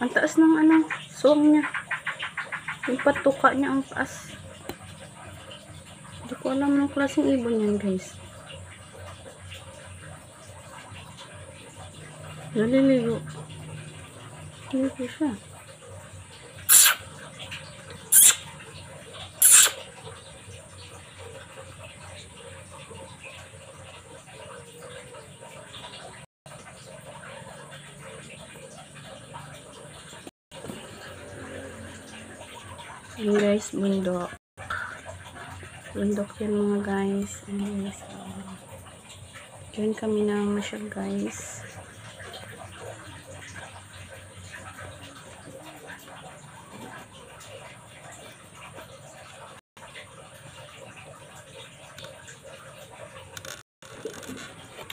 Ang taas ng ano, suwang niya. Yung patuka niya ang taas. Hindi ko alam ng klaseng ibon yan, guys. Naliligo. Naliligo siya. Ayan guys, bundok. Bundok yan mga guys. Ayan guys. oh. Diyan kami na masyag guys.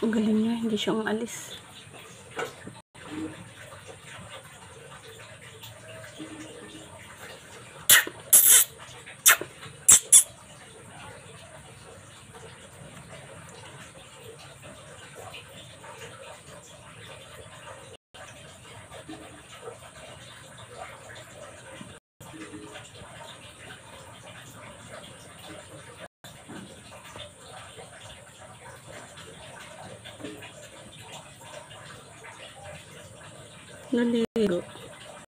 Ang galing niya, hindi siya umalis. Naliligo.